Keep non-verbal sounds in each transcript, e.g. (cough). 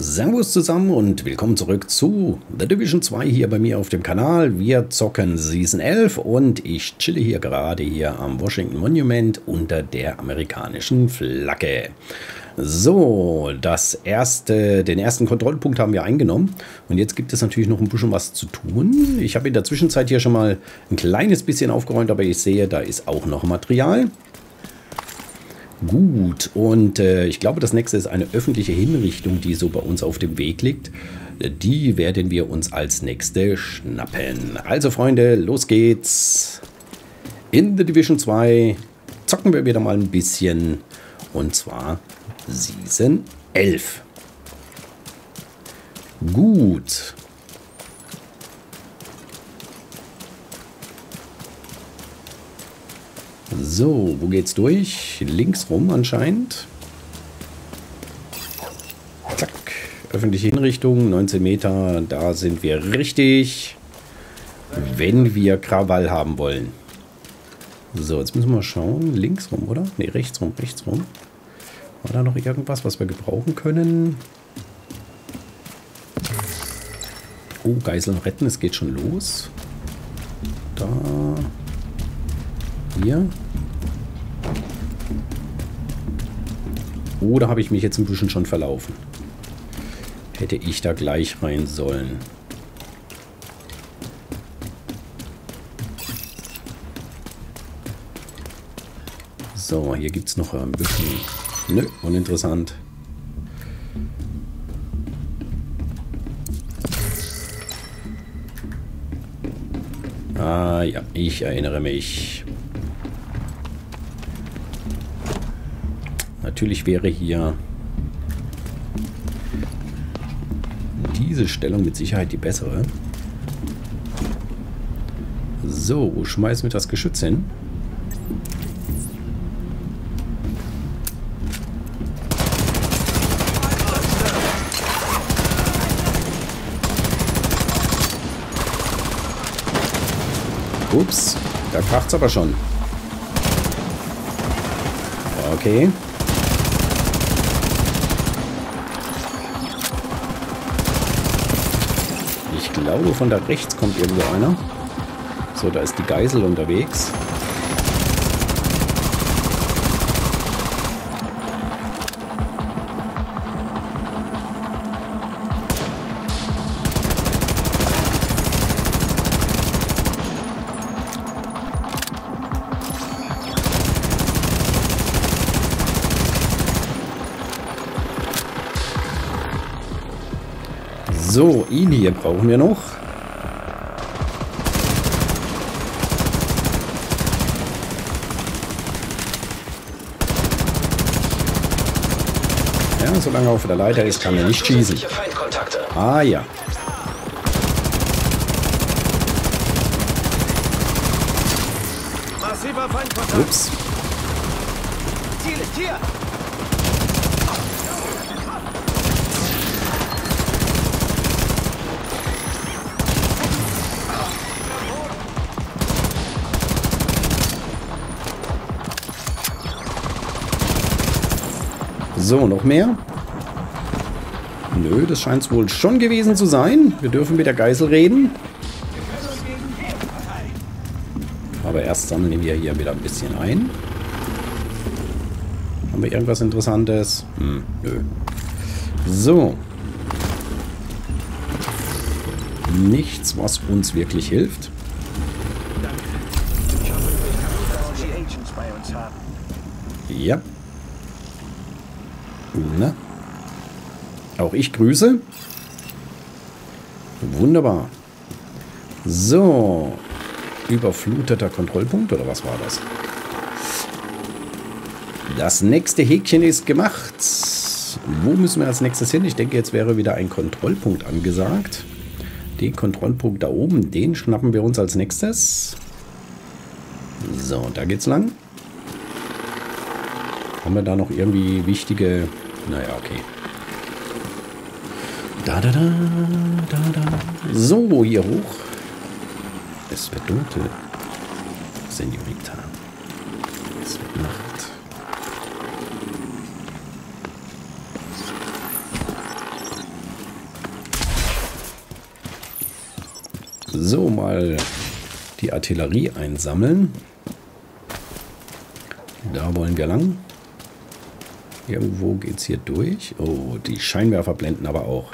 Servus zusammen und willkommen zurück zu The Division 2 hier bei mir auf dem Kanal. Wir zocken Season 11 und ich chille hier gerade hier am Washington Monument unter der amerikanischen Flagge. So, das erste, den ersten Kontrollpunkt haben wir eingenommen und jetzt gibt es natürlich noch ein bisschen was zu tun. Ich habe in der Zwischenzeit hier schon mal ein kleines bisschen aufgeräumt, aber ich sehe, da ist auch noch Material. Gut, und äh, ich glaube, das nächste ist eine öffentliche Hinrichtung, die so bei uns auf dem Weg liegt. Die werden wir uns als nächste schnappen. Also Freunde, los geht's. In The Division 2 zocken wir wieder mal ein bisschen. Und zwar Season 11. Gut. So, wo geht's durch? Links rum anscheinend. Zack. Öffentliche Hinrichtung, 19 Meter. Da sind wir richtig. Wenn wir Krawall haben wollen. So, jetzt müssen wir mal schauen. Links rum, oder? Ne, rechts rum, rechts rum. War da noch irgendwas, was wir gebrauchen können? Oh, Geiseln retten, es geht schon los. Da. Hier. Oder habe ich mich jetzt ein bisschen schon verlaufen? Hätte ich da gleich rein sollen. So, hier gibt es noch ein bisschen... Nö, uninteressant. Ah ja, ich erinnere mich. Natürlich wäre hier diese Stellung mit Sicherheit die bessere. So, schmeißen wir das Geschütz hin? Ups, da kracht's aber schon. Okay. Glaube, von da rechts kommt irgendwo einer. So, da ist die Geisel unterwegs. Hier brauchen wir noch. Ja, solange er auf der Leiter ist, kann er nicht schießen. Ah ja. Ups. Ziel ist hier. So, noch mehr? Nö, das scheint es wohl schon gewesen zu sein. Wir dürfen mit der Geisel reden. Aber erst sammeln wir hier wieder ein bisschen ein. Haben wir irgendwas Interessantes? Hm, nö. So. Nichts, was uns wirklich hilft. Ja. Ne? Auch ich grüße. Wunderbar. So. Überfluteter Kontrollpunkt, oder was war das? Das nächste Häkchen ist gemacht. Wo müssen wir als nächstes hin? Ich denke, jetzt wäre wieder ein Kontrollpunkt angesagt. Den Kontrollpunkt da oben, den schnappen wir uns als nächstes. So, da geht's lang. Haben wir da noch irgendwie wichtige naja, okay. Da, da, da, da, da. So, hier hoch. Es wird dunkel. Senorita. Es wird Nacht. So, mal die Artillerie einsammeln. Da wollen wir lang. Irgendwo geht es hier durch. Oh, die Scheinwerfer blenden aber auch.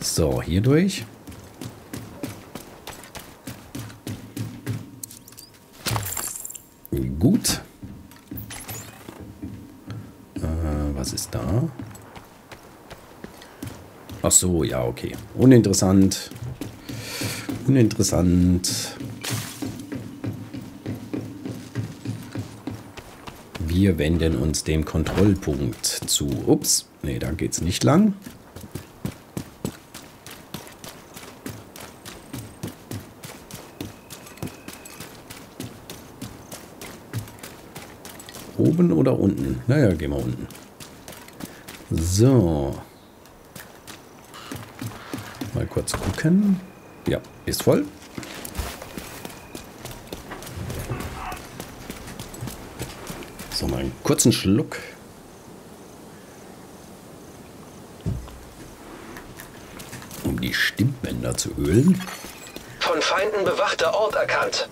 So, hier durch. Gut. Äh, was ist da? Ach so, ja, okay. Uninteressant. Uninteressant. Wir wenden uns dem Kontrollpunkt zu. Ups, nee, da geht es nicht lang. Oben oder unten? Naja, gehen wir unten. So. Mal kurz gucken. Ja, ist voll. So, mal einen kurzen Schluck. Um die Stimmbänder zu ölen. Von Feinden bewachter Ort erkannt.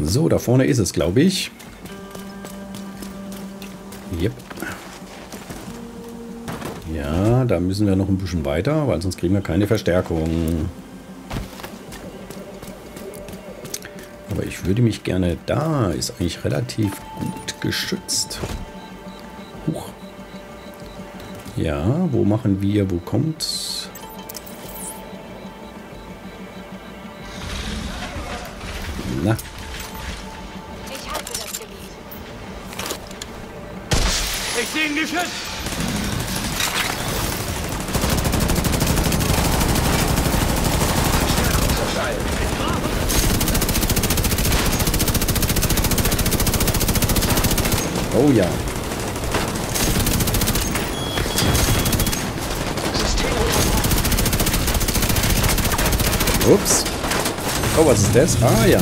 So, da vorne ist es, glaube ich. Da müssen wir noch ein bisschen weiter, weil sonst kriegen wir keine Verstärkung. Aber ich würde mich gerne... Da ist eigentlich relativ gut geschützt. Huch. Ja, wo machen wir... Wo kommt... oh ja. Ups. Oh, was ist das? Ah, ja.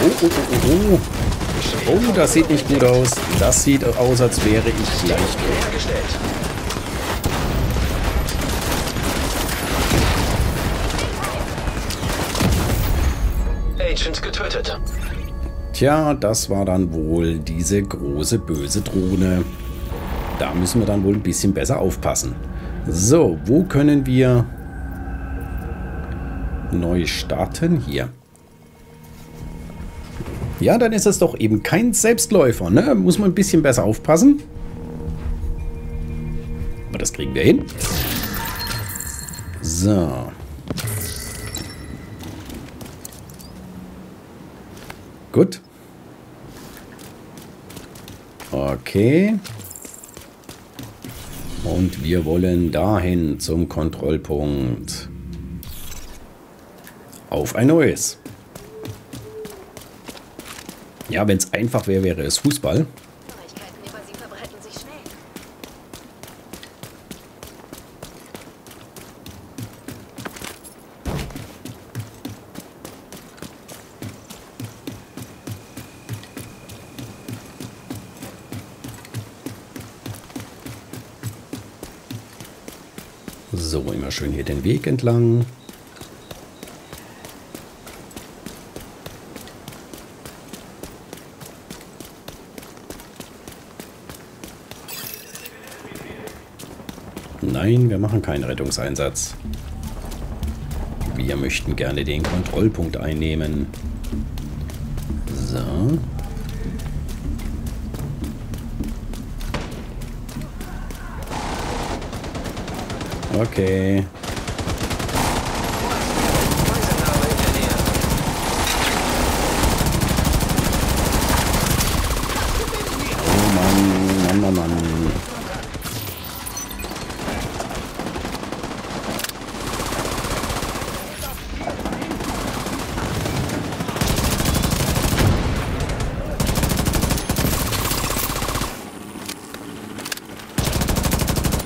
Oh, oh, oh, oh, oh. Oh, das sieht nicht gut aus. Das sieht aus, als wäre ich gleich tot. Agent getötet. Tja, das war dann wohl diese große böse Drohne. Da müssen wir dann wohl ein bisschen besser aufpassen. So, wo können wir neu starten? Hier. Ja, dann ist es doch eben kein Selbstläufer, ne? Muss man ein bisschen besser aufpassen. Aber das kriegen wir hin. So. Gut. Okay. Und wir wollen dahin zum Kontrollpunkt. Auf ein neues. Ja, wenn es einfach wäre, wäre es Fußball. Neuigkeiten über sie verbreiten sich schnell. So, immer schön hier den Weg entlang. Nein, wir machen keinen Rettungseinsatz. Wir möchten gerne den Kontrollpunkt einnehmen. So. Okay. Geiselnahme in der Nähe. Oh Mann, Mann, Mann, Mann.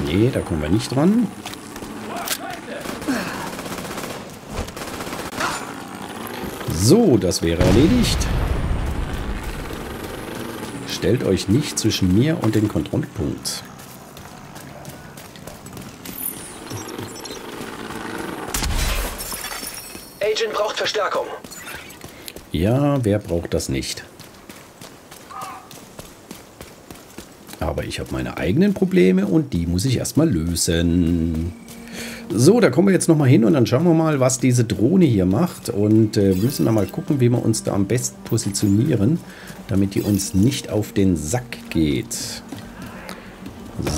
Nee, da kommen wir nicht dran. So, das wäre erledigt. Stellt euch nicht zwischen mir und den Kontrollpunkt. Agent braucht Verstärkung. Ja, wer braucht das nicht? Aber ich habe meine eigenen Probleme und die muss ich erstmal lösen. So, da kommen wir jetzt nochmal hin und dann schauen wir mal, was diese Drohne hier macht. Und äh, müssen dann mal gucken, wie wir uns da am besten positionieren, damit die uns nicht auf den Sack geht.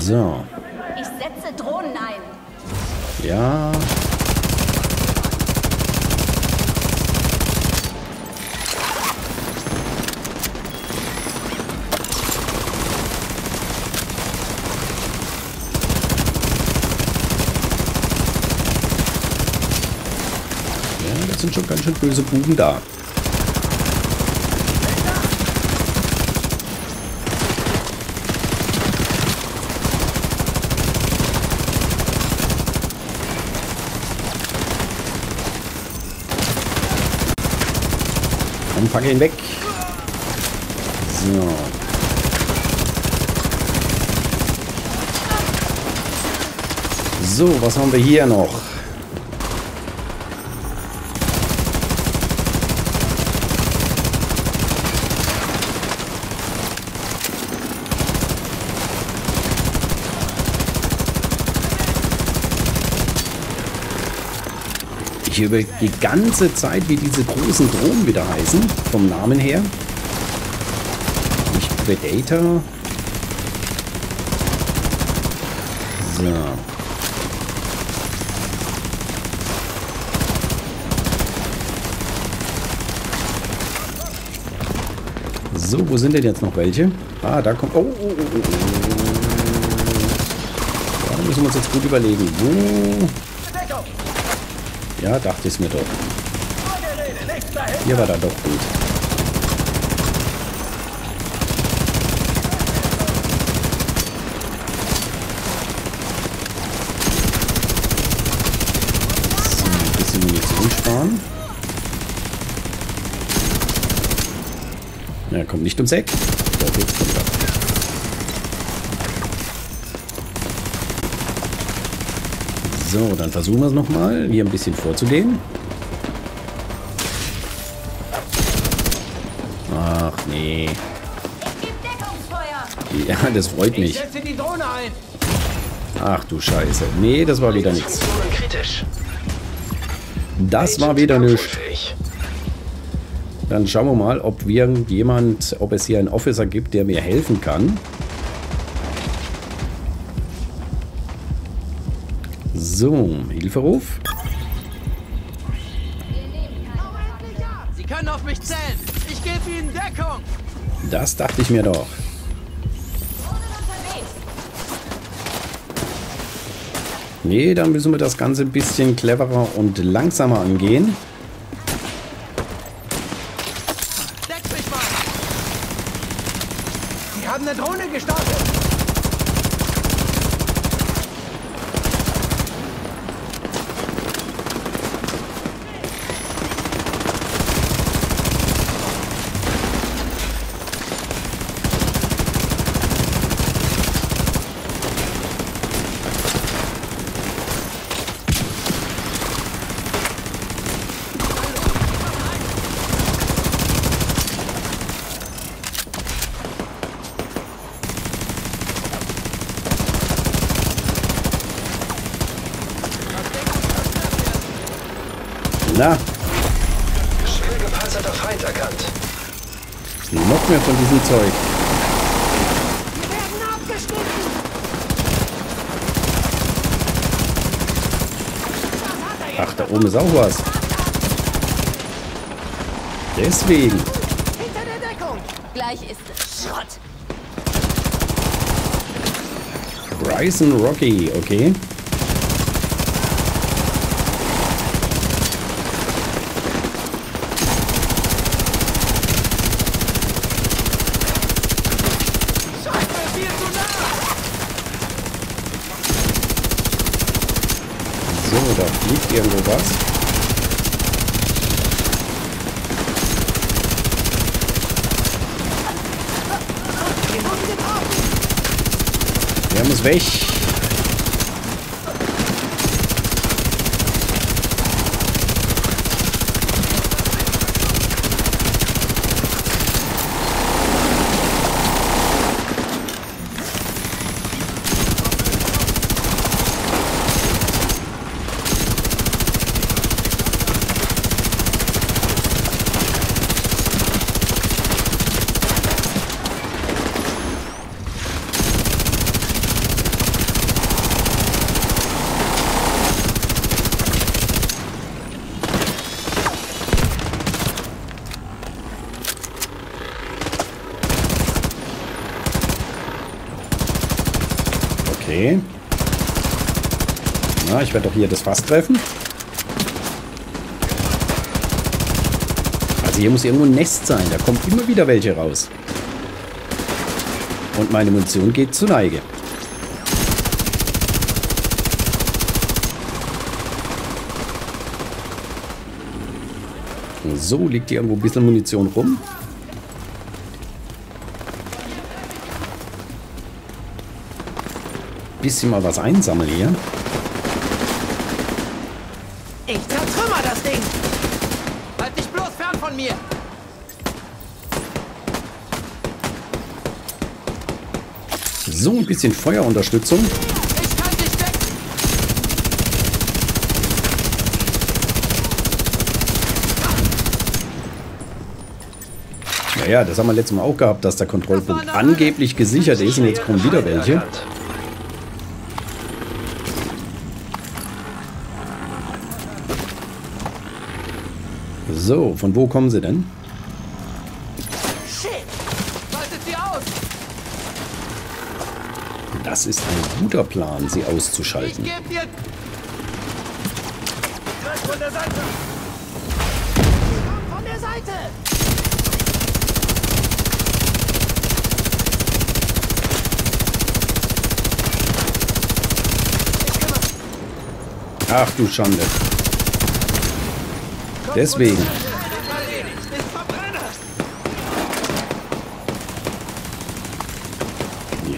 So, Ich setze Drohnen ein. ja. Das sind schon ganz schön böse Buben da. Komm, pack ihn weg. So. So, was haben wir hier noch? Ich über die ganze Zeit, wie diese großen Drohnen wieder heißen, vom Namen her. Nicht Predator. So. So, wo sind denn jetzt noch welche? Ah, da kommt... Oh, oh, oh, oh, oh. Da müssen wir uns jetzt gut überlegen. Wo... Ja, dachte ich mir doch. Hier war da doch gut. So, ein bisschen Munition sparen. Ja, kommt nicht ums Eck. Doch, jetzt kommt er. So, dann versuchen wir es nochmal, hier ein bisschen vorzugehen. Ach nee. Ja, das freut Ich mich. setze die Drohne ein. Ach du Scheiße. Nee, das war wieder nichts. Das war wieder nichts. Dann schauen wir mal, ob wir jemand, ob es hier einen Officer gibt, der mir helfen kann. So, Hilferuf. Sie können auf mich zählen. Ich gebe Ihnen Deckung. Das dachte ich mir doch. Nee, dann müssen wir das Ganze ein bisschen cleverer und langsamer angehen. Deckt mich mal. Sie haben eine Drohne gestartet. Na, Schwer gepanzerter Feind erkannt. noch mehr von diesem Zeug. Wir werden abgeschnitten. Ach, da oben ist auch was. Deswegen. Hinter der Deckung. Gleich ist es Schrott. Bryson Rocky, okay. irgendwo was? Der muss weg. Werde doch hier das Fass treffen. Also hier muss irgendwo ein Nest sein. Da kommt immer wieder welche raus. Und meine Munition geht zur Neige. So, liegt hier irgendwo ein bisschen Munition rum. Bisschen mal was einsammeln hier. Ich zertrümmer das Ding! Halt dich bloß fern von mir! So, ein bisschen Feuerunterstützung. Ich kann dich decken! Naja, das haben wir letztes Mal auch gehabt, dass der Kontrollpunkt angeblich gesichert ist und jetzt kommen wieder welche. Erkannt. So, von wo kommen sie denn? Shit! Schaltet sie aus! Das ist ein guter Plan, sie Ich auszuschalten. geb dir... Von der Seite! Von der Seite! Ach du Schande. Deswegen.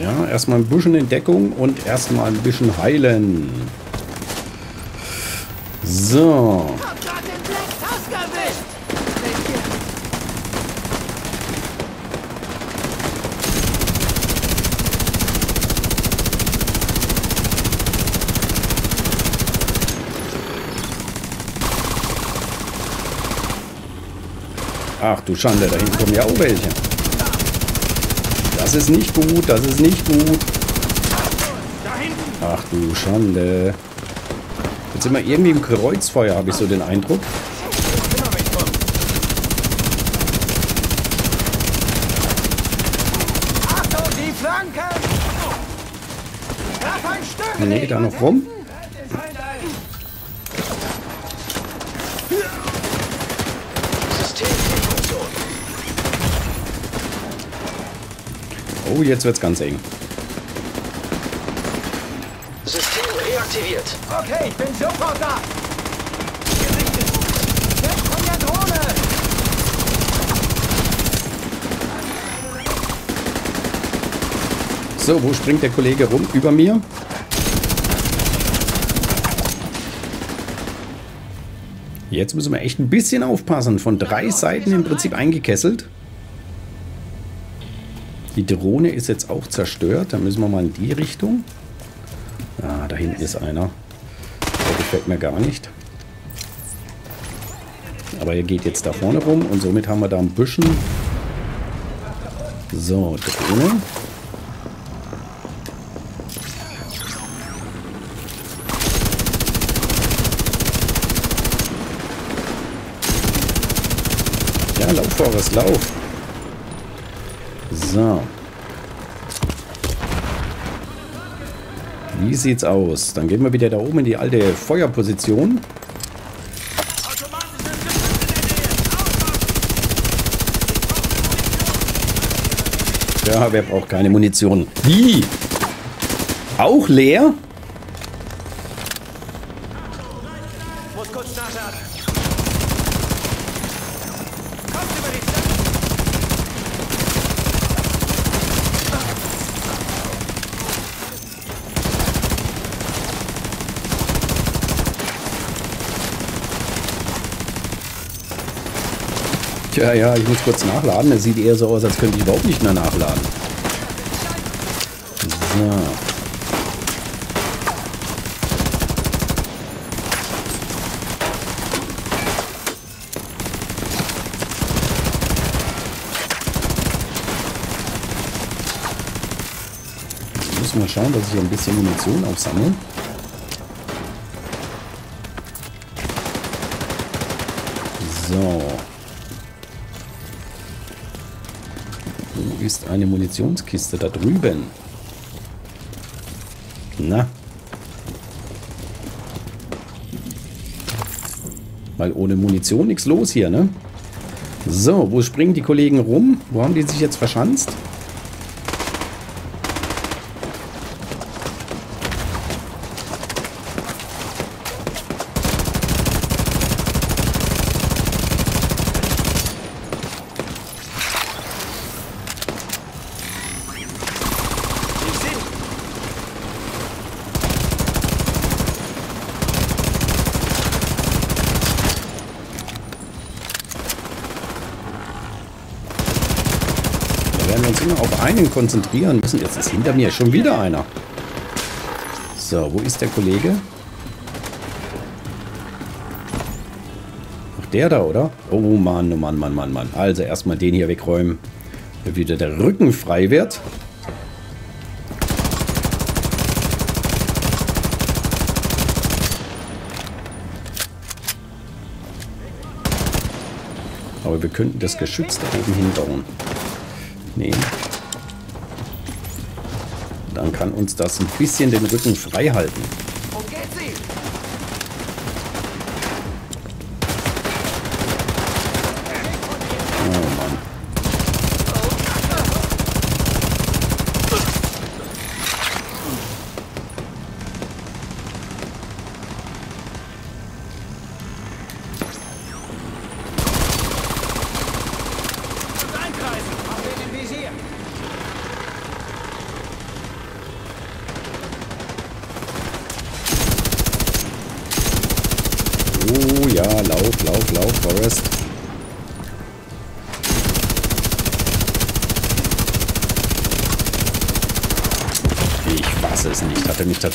Ja, erstmal ein bisschen in Deckung und erstmal ein bisschen heilen. So. Ach du Schande, da hinten kommen ja auch welche. Das ist nicht gut, das ist nicht gut. Ach du Schande. Jetzt sind wir irgendwie im Kreuzfeuer, habe ich so den Eindruck. Nee, da noch rum. Oh, jetzt wird's ganz eng. System reaktiviert. Okay, ich bin sofort da! Gesichtet! Weg von der Drohne! So, wo springt der Kollege rum? Über mir? Jetzt müssen wir echt ein bisschen aufpassen. Von drei Seiten im Prinzip eingekesselt. Die Drohne ist jetzt auch zerstört. Da müssen wir mal in die Richtung. Ah, da hinten ist einer. Der gefällt mir gar nicht. Aber er geht jetzt da vorne rum und somit haben wir da ein bisschen... So, Drohne. Ja, lauf, Forrest, lauf. So. Wie sieht's aus? Dann gehen wir wieder da oben in die alte Feuerposition. Ja, wer braucht keine Munition? Wie? Auch leer? Muss kurz nachladen. Kommt über die Seite! Tja, ja, ich muss kurz nachladen. Es sieht eher so aus, als könnte ich überhaupt nicht mehr nachladen. So. Mal schauen, dass ich ein bisschen Munition aufsammle. So. Eine Munitionskiste? Da drüben. Na. Weil ohne Munition nichts los hier, ne? So, wo springen die Kollegen rum? Wo haben die sich jetzt verschanzt? Einen konzentrieren müssen. Jetzt ist hinter mir schon wieder einer. So, wo ist der Kollege? Ach, der da, oder? Oh Mann, oh Mann, Mann, Mann, Mann. Also erstmal den hier wegräumen. Damit wieder der Rücken frei wird. Aber wir könnten das Geschütz da oben hinbauen. Nee. Kann uns das ein bisschen den Rücken frei halten.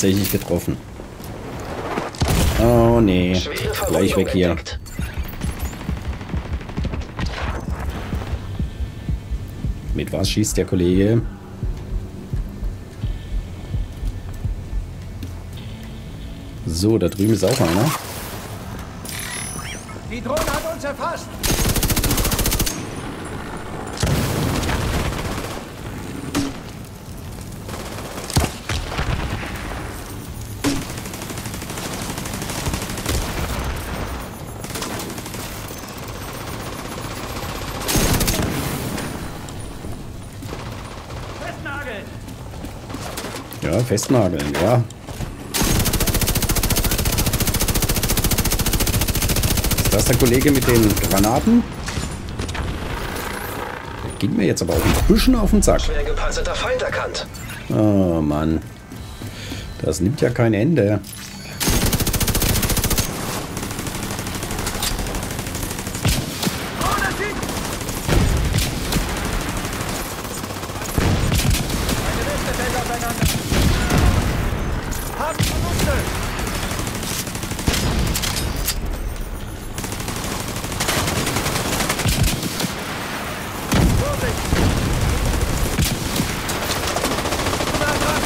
Tatsächlich getroffen. Oh nee. Gleich weg hier. Mit was schießt der Kollege? So, da drüben ist auch einer. Die Drohne hat uns erfasst. Festnageln. Ja, festnageln, ja. Ist das der Kollege mit den Granaten? Der ging mir jetzt aber auch ein bisschen auf den Sack. Schwer gepanzerter Feind erkannt. Oh Mann. Das nimmt ja kein Ende. Drohne sie! Meine Liste fällt aufeinander. Haben Verluste. Vorsicht! Na, dran!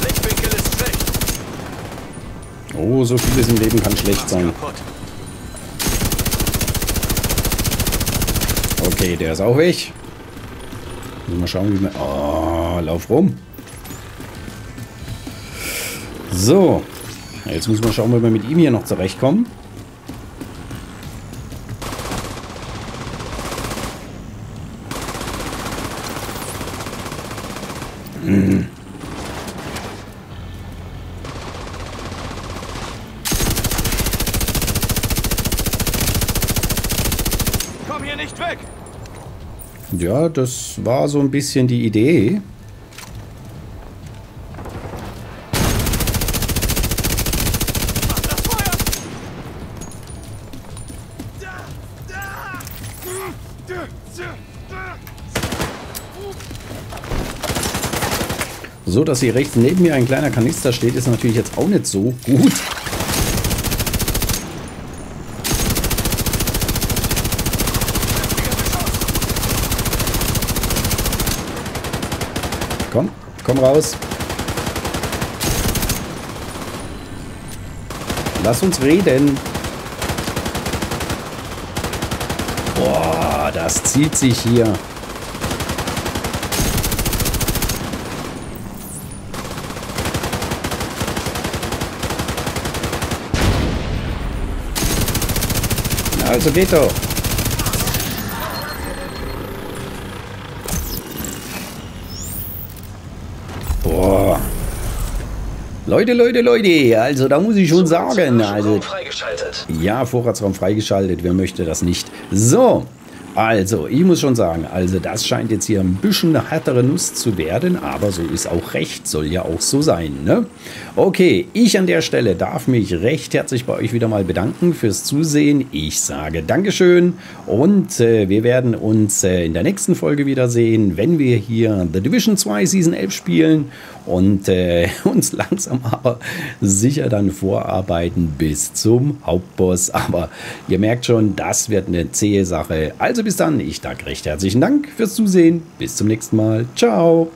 Blickwinkel ist schlecht. So vieles im Leben kann schlecht sein. Okay, der ist auch weg. Wir schauen, wie wir... Oh, lauf rum. So. Jetzt müssen wir schauen, wie wir mit ihm hier noch zurechtkommen. Ja, das war so ein bisschen die Idee. So, dass hier rechts neben mir ein kleiner Kanister steht, ist natürlich jetzt auch nicht so gut. Komm, komm raus. Lass uns reden. Boah, das zieht sich hier. Also geht doch. Boah. Leute, Leute, Leute, also da muss ich schon sagen, also freigeschaltet. ja, Vorratsraum freigeschaltet, wer möchte das nicht? So, also, ich muss schon sagen, also das scheint jetzt hier ein bisschen eine härtere Nuss zu werden, aber so ist auch recht, soll ja auch so sein, ne? Okay, ich an der Stelle darf mich recht herzlich bei euch wieder mal bedanken fürs Zusehen. Ich sage Dankeschön und äh, wir werden uns äh, in der nächsten Folge wiedersehen, wenn wir hier The Division 2 Season 11 spielen und äh, (laughs) uns langsam aber sicher dann vorarbeiten bis zum Hauptboss. Aber ihr merkt schon, das wird eine zähe Sache. Also bis dann, ich danke recht herzlichen Dank fürs Zusehen. Bis zum nächsten Mal. Ciao.